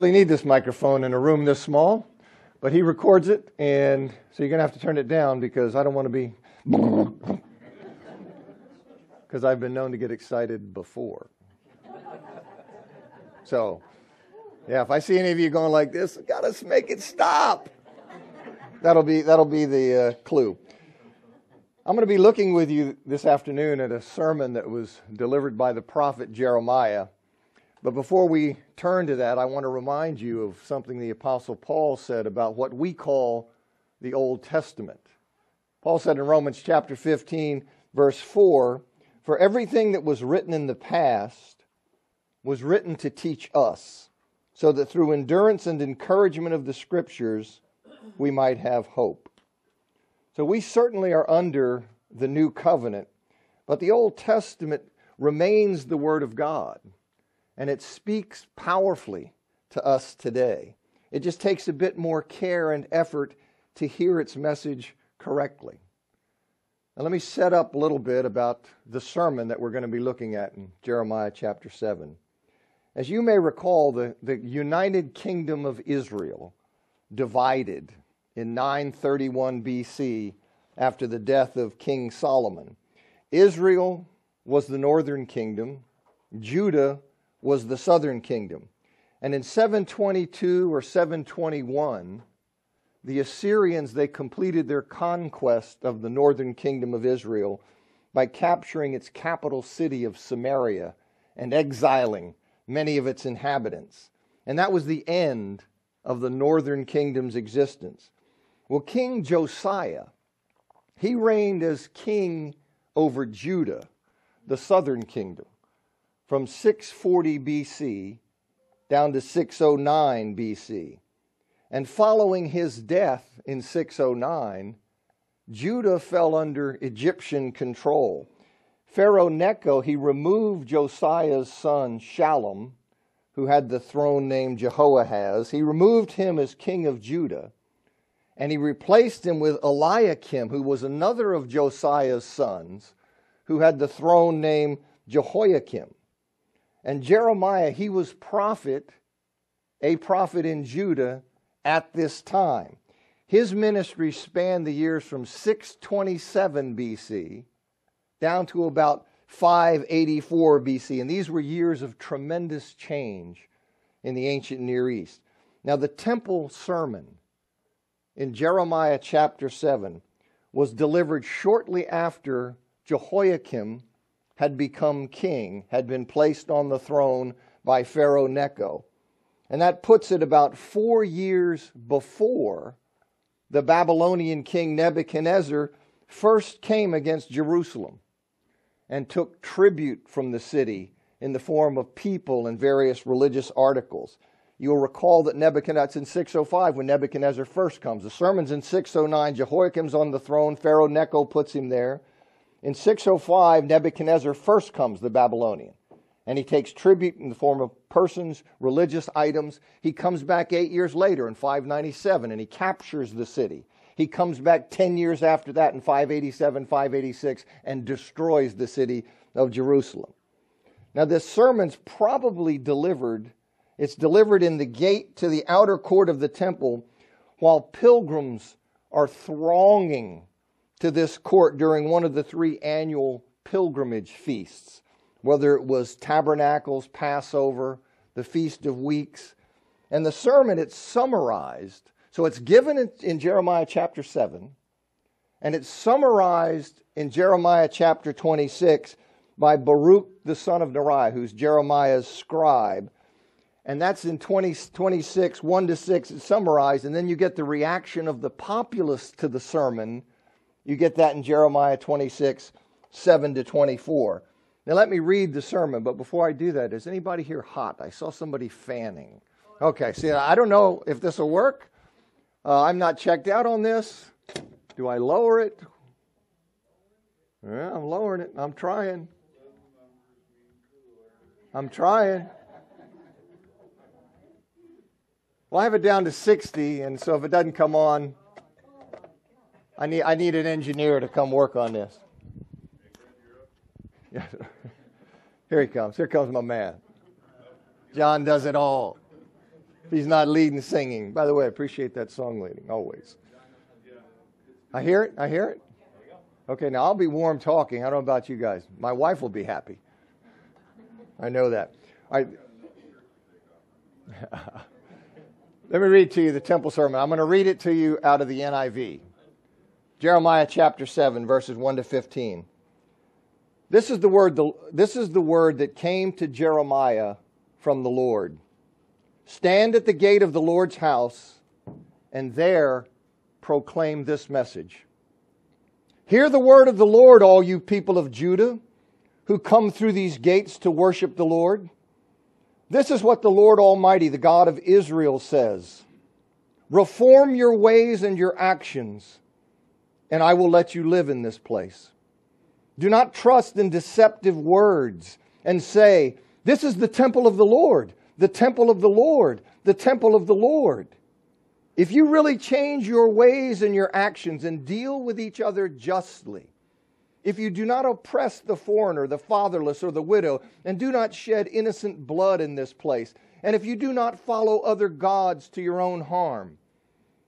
need this microphone in a room this small, but he records it, and so you're going to have to turn it down because I don't want to be. Because I've been known to get excited before. So, yeah, if I see any of you going like this, gotta make it stop. That'll be that'll be the uh, clue. I'm going to be looking with you this afternoon at a sermon that was delivered by the prophet Jeremiah. But before we turn to that, I want to remind you of something the Apostle Paul said about what we call the Old Testament. Paul said in Romans chapter 15, verse 4 For everything that was written in the past was written to teach us, so that through endurance and encouragement of the Scriptures we might have hope. So we certainly are under the new covenant, but the Old Testament remains the Word of God, and it speaks powerfully to us today. It just takes a bit more care and effort to hear its message correctly. Now, let me set up a little bit about the sermon that we're going to be looking at in Jeremiah chapter 7. As you may recall, the, the United Kingdom of Israel divided in 931 BC after the death of King Solomon. Israel was the northern kingdom, Judah was the southern kingdom. And in 722 or 721, the Assyrians they completed their conquest of the northern kingdom of Israel by capturing its capital city of Samaria and exiling many of its inhabitants. And that was the end of the northern kingdom's existence. Well, King Josiah, he reigned as king over Judah, the southern kingdom, from 640 BC down to 609 BC. And following his death in 609, Judah fell under Egyptian control. Pharaoh Necho, he removed Josiah's son Shallum, who had the throne named Jehoahaz. He removed him as king of Judah and he replaced him with Eliakim, who was another of Josiah's sons, who had the throne named Jehoiakim. And Jeremiah, he was prophet, a prophet in Judah at this time. His ministry spanned the years from 627 BC down to about 584 BC. And these were years of tremendous change in the ancient Near East. Now, the temple sermon in Jeremiah chapter 7 was delivered shortly after Jehoiakim had become king, had been placed on the throne by Pharaoh Necho. And that puts it about four years before the Babylonian king Nebuchadnezzar first came against Jerusalem and took tribute from the city in the form of people and various religious articles. You'll recall that Nebuchadnezzar in 605 when Nebuchadnezzar first comes. The sermon's in 609. Jehoiakim's on the throne. Pharaoh Necho puts him there. In 605, Nebuchadnezzar first comes, the Babylonian, and he takes tribute in the form of persons, religious items. He comes back eight years later in 597 and he captures the city. He comes back 10 years after that in 587, 586, and destroys the city of Jerusalem. Now, this sermon's probably delivered it's delivered in the gate to the outer court of the temple while pilgrims are thronging to this court during one of the three annual pilgrimage feasts, whether it was Tabernacles, Passover, the Feast of Weeks. And the sermon, it's summarized. So it's given in, Jeremiah chapter 7, and it's summarized in Jeremiah chapter 26 by Baruch the son of Neriah, who's Jeremiah's scribe and that's in 20, 26, 1 to 6, it's summarized, and then you get the reaction of the populace to the sermon. You get that in Jeremiah 26, 7 to 24. Now let me read the sermon, but before I do that, is anybody here hot? I saw somebody fanning. Okay, see, I don't know if this will work. Uh, I'm not checked out on this. Do I lower it? Yeah, I'm lowering it. I'm trying. I'm trying. Well, I have it down to 60, and so if it doesn't come on, I need, I need an engineer to come work on this. Here he comes. Here comes my man. John does it all. he's not leading singing. By the way, I appreciate that song leading, always. I hear it. I hear it. Okay, now I'll be warm talking. I don't know about you guys. My wife will be happy. I know that. I, Let me read to you the temple sermon. I'm going to read it to you out of the NIV. Jeremiah chapter 7, verses 1 to 15. This is the word, this is the word that came to Jeremiah from the Lord. Stand at the gate of the Lord's house, and there proclaim this message. Hear the word of the Lord, all you people of Judah, who come through these gates to worship the Lord. This is what the Lord Almighty, the God of Israel, says Reform your ways and your actions, and I will let you live in this place. Do not trust in deceptive words and say, This is the temple of the Lord, the temple of the Lord, the temple of the Lord. If you really change your ways and your actions and deal with each other justly, if you do not oppress the foreigner, the fatherless, or the widow, and do not shed innocent blood in this place, and if you do not follow other gods to your own harm,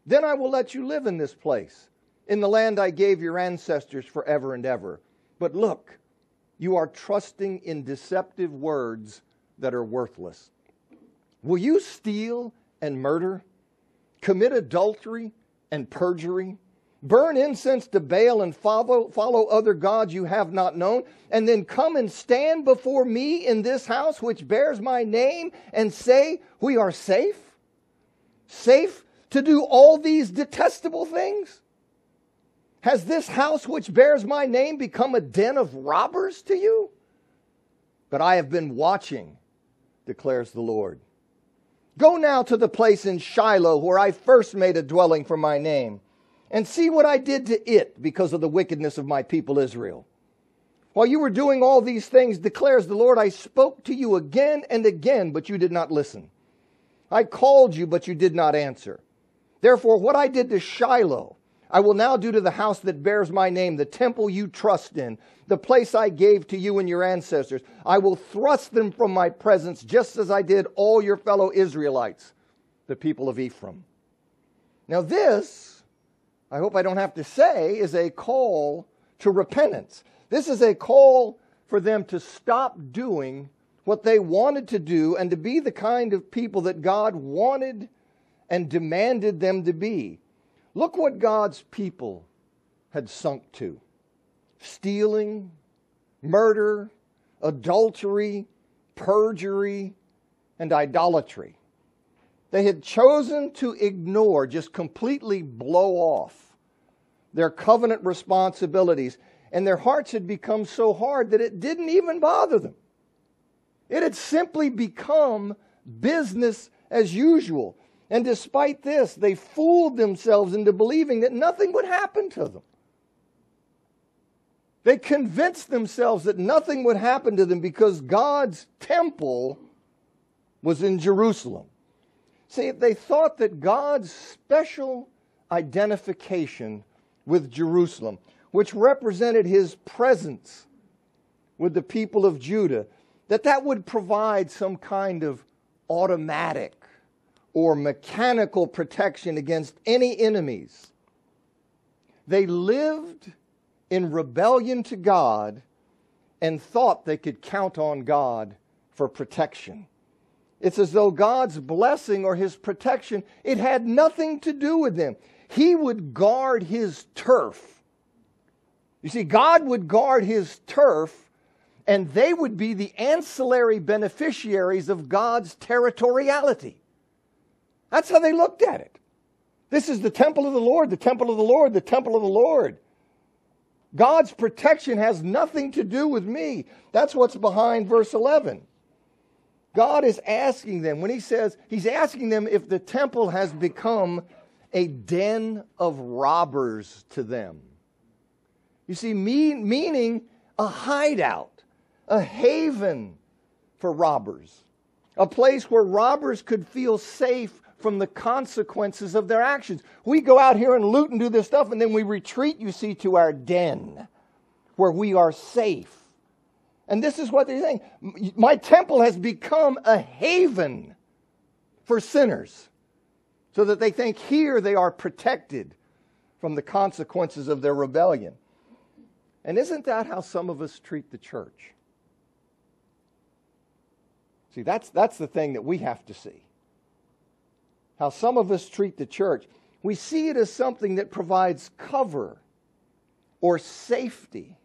then I will let you live in this place, in the land I gave your ancestors forever and ever. But look, you are trusting in deceptive words that are worthless. Will you steal and murder, commit adultery and perjury? burn incense to Baal and follow, follow other gods you have not known, and then come and stand before me in this house which bears my name and say, We are safe? Safe to do all these detestable things? Has this house which bears my name become a den of robbers to you? But I have been watching, declares the Lord. Go now to the place in Shiloh where I first made a dwelling for my name and see what I did to it because of the wickedness of my people Israel. While you were doing all these things, declares the Lord, I spoke to you again and again, but you did not listen. I called you, but you did not answer. Therefore, what I did to Shiloh, I will now do to the house that bears my name, the temple you trust in, the place I gave to you and your ancestors. I will thrust them from my presence, just as I did all your fellow Israelites, the people of Ephraim. Now, this I hope I don't have to say, is a call to repentance. This is a call for them to stop doing what they wanted to do and to be the kind of people that God wanted and demanded them to be. Look what God's people had sunk to stealing, murder, adultery, perjury, and idolatry. They had chosen to ignore, just completely blow off their covenant responsibilities, and their hearts had become so hard that it didn't even bother them. It had simply become business as usual. And despite this, they fooled themselves into believing that nothing would happen to them. They convinced themselves that nothing would happen to them because God's temple was in Jerusalem. See, they thought that God's special identification with Jerusalem, which represented his presence with the people of Judah, that that would provide some kind of automatic or mechanical protection against any enemies. They lived in rebellion to God and thought they could count on God for protection. It's as though God's blessing or his protection, it had nothing to do with them. He would guard his turf. You see, God would guard his turf, and they would be the ancillary beneficiaries of God's territoriality. That's how they looked at it. This is the temple of the Lord, the temple of the Lord, the temple of the Lord. God's protection has nothing to do with me. That's what's behind verse 11. God is asking them, when He says, He's asking them if the temple has become a den of robbers to them. You see, mean, meaning a hideout, a haven for robbers, a place where robbers could feel safe from the consequences of their actions. We go out here and loot and do this stuff, and then we retreat, you see, to our den where we are safe. And this is what they're saying My temple has become a haven for sinners so that they think here they are protected from the consequences of their rebellion. And isn't that how some of us treat the church? See, that's, that's the thing that we have to see. How some of us treat the church. We see it as something that provides cover or safety,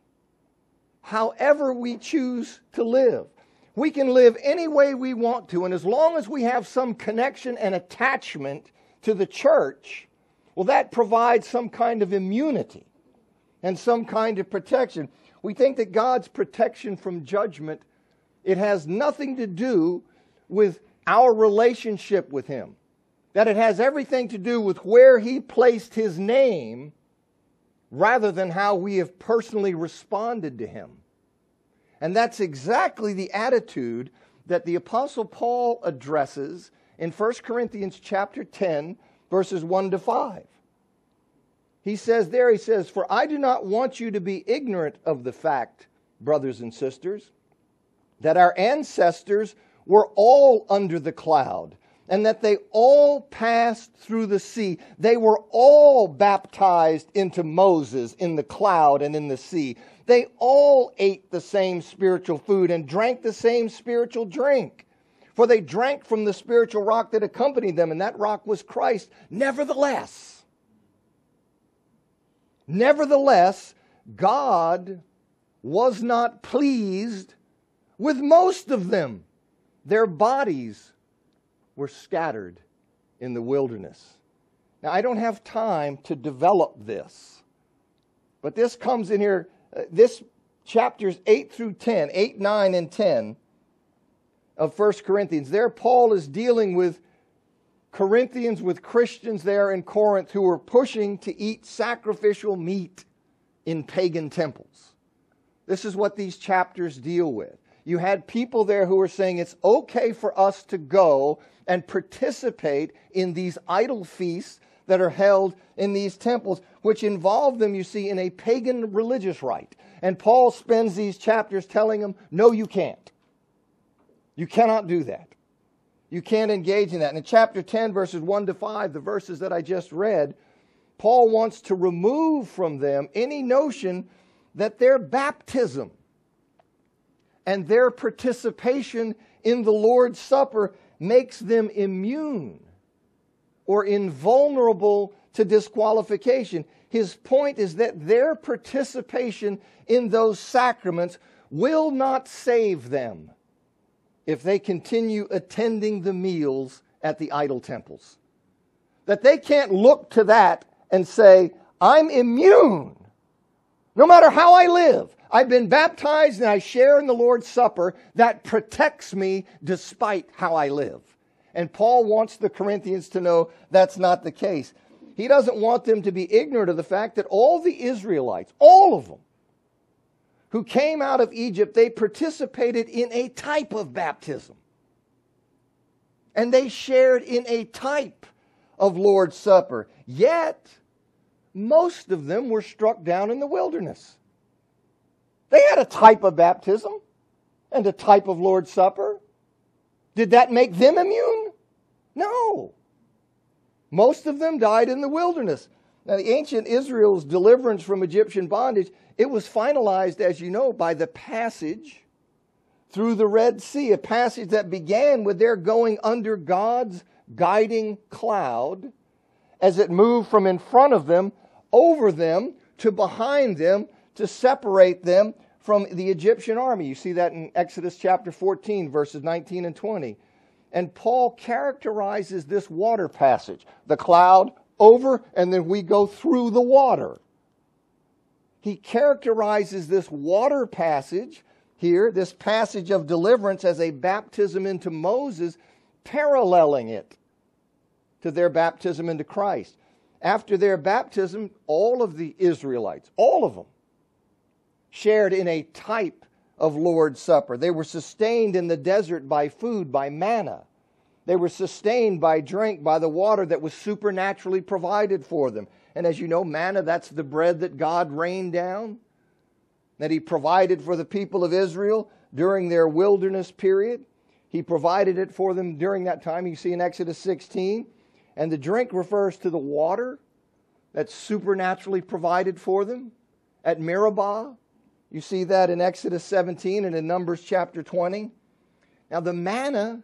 however we choose to live. We can live any way we want to, and as long as we have some connection and attachment to the church, well, that provides some kind of immunity and some kind of protection. We think that God's protection from judgment, it has nothing to do with our relationship with Him. That it has everything to do with where He placed His name rather than how we have personally responded to Him. And that's exactly the attitude that the Apostle Paul addresses in 1 Corinthians chapter 10, verses 1 to 5. He says there, he says, For I do not want you to be ignorant of the fact, brothers and sisters, that our ancestors were all under the cloud, and that they all passed through the sea. They were all baptized into Moses in the cloud and in the sea. They all ate the same spiritual food and drank the same spiritual drink. For they drank from the spiritual rock that accompanied them, and that rock was Christ. Nevertheless, Nevertheless, God was not pleased with most of them. Their bodies were scattered in the wilderness. Now, I don't have time to develop this, but this comes in here, uh, this chapters 8 through 10, 8, 9, and 10 of 1 Corinthians. There, Paul is dealing with Corinthians with Christians there in Corinth who were pushing to eat sacrificial meat in pagan temples. This is what these chapters deal with. You had people there who were saying it's okay for us to go and participate in these idol feasts that are held in these temples, which involve them, you see, in a pagan religious rite. And Paul spends these chapters telling them, no, you can't. You cannot do that. You can't engage in that. And in chapter 10, verses 1 to 5, the verses that I just read, Paul wants to remove from them any notion that their baptism and their participation in the Lord's Supper makes them immune or invulnerable to disqualification. His point is that their participation in those sacraments will not save them if they continue attending the meals at the idol temples. That they can't look to that and say, I'm immune. No matter how I live, I've been baptized and I share in the Lord's Supper that protects me despite how I live. And Paul wants the Corinthians to know that's not the case. He doesn't want them to be ignorant of the fact that all the Israelites, all of them, who came out of Egypt, they participated in a type of baptism. And they shared in a type of Lord's Supper. Yet, most of them were struck down in the wilderness. They had a type of baptism and a type of Lord's Supper. Did that make them immune? No. Most of them died in the wilderness. Now, the ancient Israel's deliverance from Egyptian bondage, it was finalized, as you know, by the passage through the Red Sea, a passage that began with their going under God's guiding cloud as it moved from in front of them, over them, to behind them, to separate them from the Egyptian army. You see that in Exodus chapter 14, verses 19 and 20. And Paul characterizes this water passage the cloud over, and then we go through the water. He characterizes this water passage here, this passage of deliverance, as a baptism into Moses, paralleling it to their baptism into Christ. After their baptism, all of the Israelites, all of them, shared in a type of Lord's Supper. They were sustained in the desert by food, by manna. They were sustained by drink, by the water that was supernaturally provided for them. And as you know, manna, that's the bread that God rained down, that He provided for the people of Israel during their wilderness period. He provided it for them during that time. You see in Exodus 16. And the drink refers to the water that's supernaturally provided for them at Meribah. You see that in Exodus 17 and in Numbers chapter 20. Now, the manna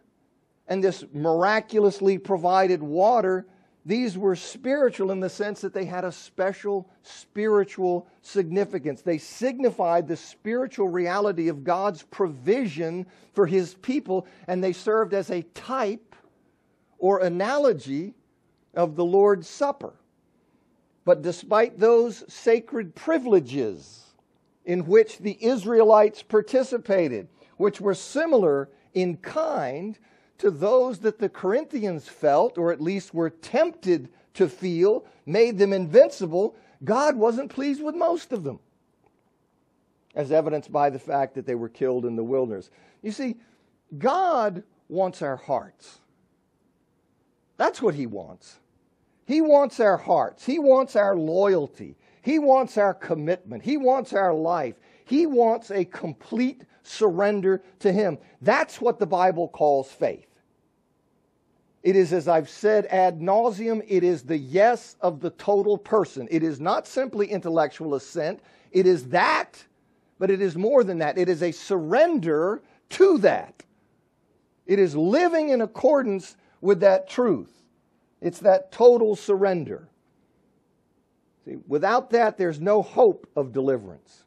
and this miraculously provided water, these were spiritual in the sense that they had a special spiritual significance. They signified the spiritual reality of God's provision for his people, and they served as a type or analogy of the Lord's Supper. But despite those sacred privileges in which the Israelites participated, which were similar in kind to those that the Corinthians felt, or at least were tempted to feel, made them invincible, God wasn't pleased with most of them, as evidenced by the fact that they were killed in the wilderness. You see, God wants our hearts. That's what He wants. He wants our hearts. He wants our loyalty. He wants our commitment. He wants our life. He wants a complete surrender to Him. That's what the Bible calls faith. It is, as I've said ad nauseum, it is the yes of the total person. It is not simply intellectual assent. It is that, but it is more than that. It is a surrender to that. It is living in accordance with that truth. It's that total surrender. See, without that, there's no hope of deliverance.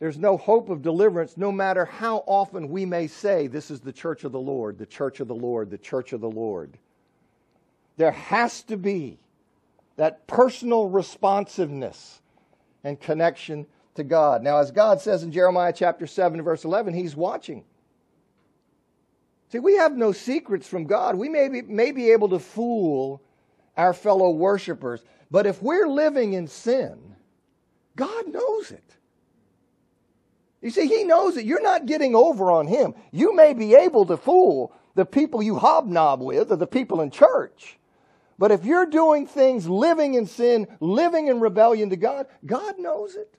There's no hope of deliverance, no matter how often we may say, This is the church of the Lord, the church of the Lord, the church of the Lord. There has to be that personal responsiveness and connection to God. Now, as God says in Jeremiah chapter 7, verse 11, He's watching. See, we have no secrets from God. We may be, may be able to fool our fellow worshipers, but if we're living in sin, God knows it. You see, He knows it. You're not getting over on Him. You may be able to fool the people you hobnob with or the people in church. But if you're doing things living in sin, living in rebellion to God, God knows it.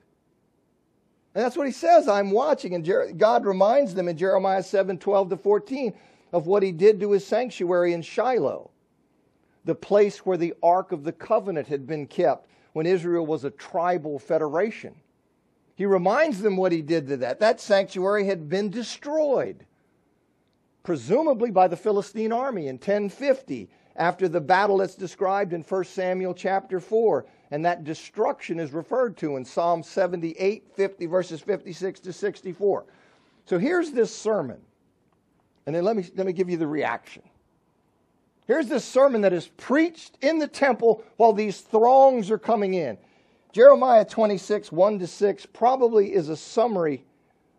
And that's what he says, I'm watching. And Jer- God reminds them in Jeremiah 7 12 to 14 of what he did to his sanctuary in Shiloh, the place where the Ark of the Covenant had been kept when Israel was a tribal federation. He reminds them what he did to that. That sanctuary had been destroyed, presumably by the Philistine army in 1050 after the battle that's described in 1 Samuel chapter 4. And that destruction is referred to in Psalm 78, 50, verses 56 to 64. So here's this sermon. And then let me, let me give you the reaction. Here's this sermon that is preached in the temple while these throngs are coming in. Jeremiah 26, 1 to 6, probably is a summary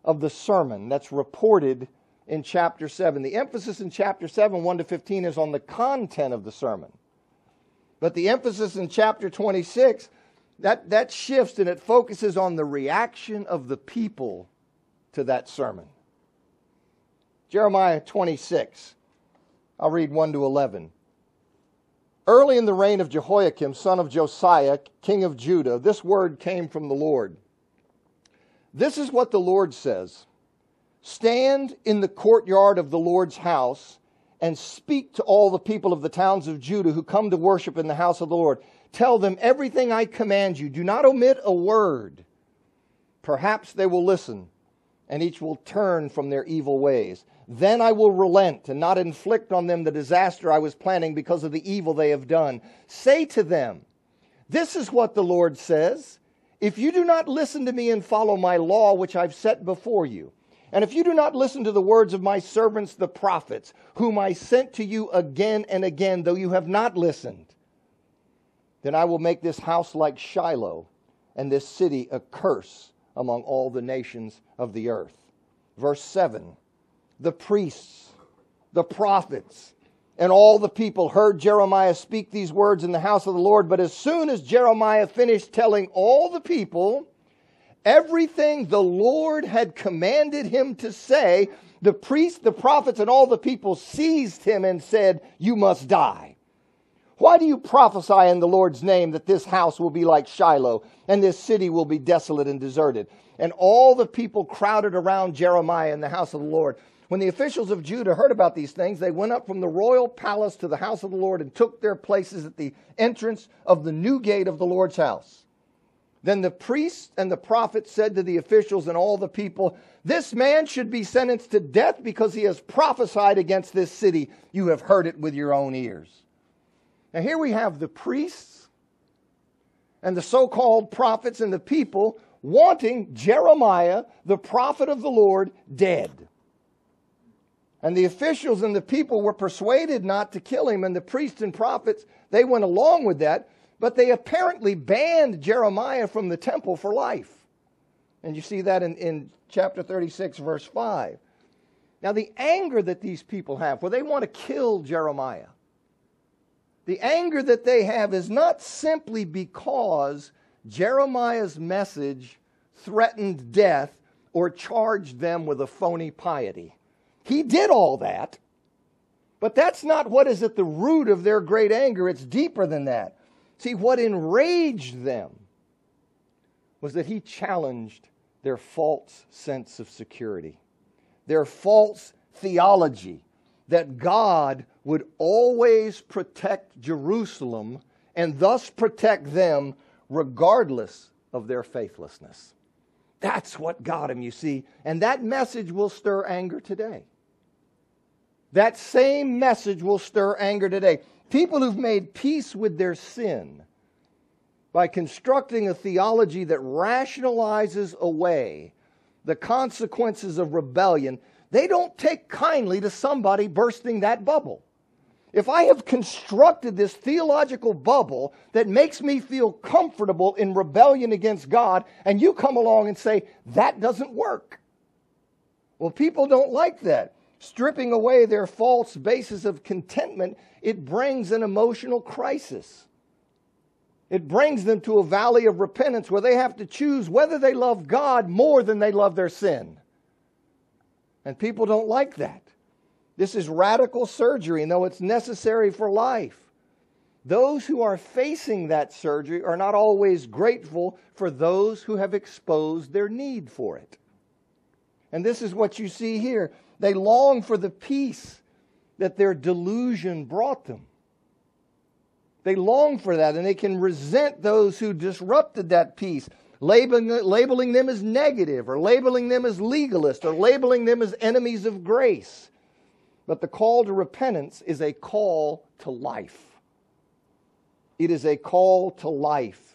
of the sermon that's reported in chapter 7. The emphasis in chapter 7, 1 to 15, is on the content of the sermon. But the emphasis in chapter 26, that, that shifts and it focuses on the reaction of the people to that sermon. Jeremiah 26, I'll read 1 to 11. Early in the reign of Jehoiakim, son of Josiah, king of Judah, this word came from the Lord. This is what the Lord says Stand in the courtyard of the Lord's house and speak to all the people of the towns of Judah who come to worship in the house of the Lord. Tell them everything I command you. Do not omit a word. Perhaps they will listen, and each will turn from their evil ways. Then I will relent and not inflict on them the disaster I was planning because of the evil they have done. Say to them, This is what the Lord says. If you do not listen to me and follow my law, which I've set before you, and if you do not listen to the words of my servants, the prophets, whom I sent to you again and again, though you have not listened, then I will make this house like Shiloh, and this city a curse among all the nations of the earth. Verse 7 The priests, the prophets, and all the people heard Jeremiah speak these words in the house of the Lord. But as soon as Jeremiah finished telling all the people, Everything the Lord had commanded him to say, the priests, the prophets, and all the people seized him and said, You must die. Why do you prophesy in the Lord's name that this house will be like Shiloh and this city will be desolate and deserted? And all the people crowded around Jeremiah in the house of the Lord. When the officials of Judah heard about these things, they went up from the royal palace to the house of the Lord and took their places at the entrance of the new gate of the Lord's house. Then the priests and the prophets said to the officials and all the people, This man should be sentenced to death because he has prophesied against this city. You have heard it with your own ears. Now, here we have the priests and the so called prophets and the people wanting Jeremiah, the prophet of the Lord, dead. And the officials and the people were persuaded not to kill him, and the priests and prophets, they went along with that, but they apparently banned Jeremiah from the temple for life. And you see that in, in chapter 36, verse 5. Now, the anger that these people have, where they want to kill Jeremiah, the anger that they have is not simply because Jeremiah's message threatened death or charged them with a phony piety. He did all that, but that's not what is at the root of their great anger. It's deeper than that. See, what enraged them was that he challenged their false sense of security, their false theology that God would always protect Jerusalem and thus protect them regardless of their faithlessness. That's what got him, you see. And that message will stir anger today. That same message will stir anger today. People who've made peace with their sin by constructing a theology that rationalizes away the consequences of rebellion, they don't take kindly to somebody bursting that bubble. If I have constructed this theological bubble that makes me feel comfortable in rebellion against God, and you come along and say, that doesn't work. Well, people don't like that. Stripping away their false basis of contentment, it brings an emotional crisis. It brings them to a valley of repentance where they have to choose whether they love God more than they love their sin. And people don't like that. This is radical surgery, and though it's necessary for life, those who are facing that surgery are not always grateful for those who have exposed their need for it. And this is what you see here. They long for the peace that their delusion brought them. They long for that, and they can resent those who disrupted that peace, labeling, labeling them as negative, or labeling them as legalist, or labeling them as enemies of grace. But the call to repentance is a call to life. It is a call to life.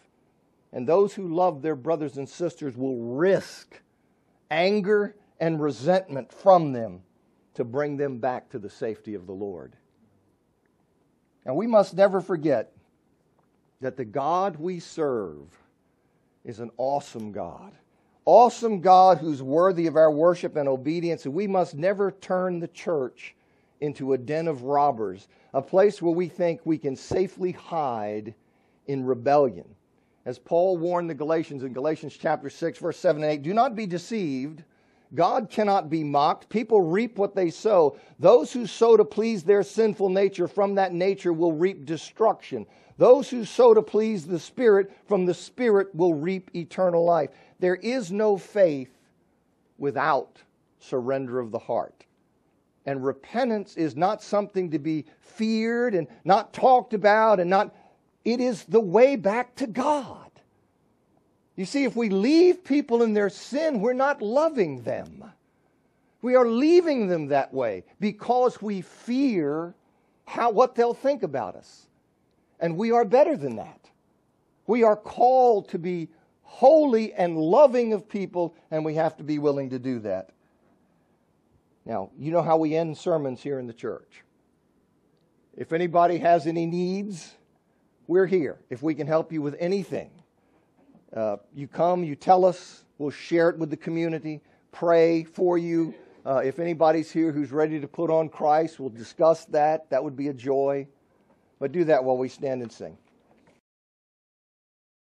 And those who love their brothers and sisters will risk anger and resentment from them to bring them back to the safety of the Lord. And we must never forget that the God we serve is an awesome God. Awesome God who's worthy of our worship and obedience, and we must never turn the church into a den of robbers, a place where we think we can safely hide in rebellion. As Paul warned the Galatians in Galatians chapter 6, verse 7 and 8, do not be deceived. God cannot be mocked. People reap what they sow. Those who sow to please their sinful nature from that nature will reap destruction. Those who sow to please the Spirit from the Spirit will reap eternal life. There is no faith without surrender of the heart. And repentance is not something to be feared and not talked about and not, it is the way back to God. You see, if we leave people in their sin, we're not loving them. We are leaving them that way because we fear how, what they'll think about us. And we are better than that. We are called to be holy and loving of people, and we have to be willing to do that. Now, you know how we end sermons here in the church. If anybody has any needs, we're here. If we can help you with anything, uh, you come, you tell us, we'll share it with the community, pray for you. Uh, if anybody's here who's ready to put on Christ, we'll discuss that. That would be a joy. But do that while we stand and sing.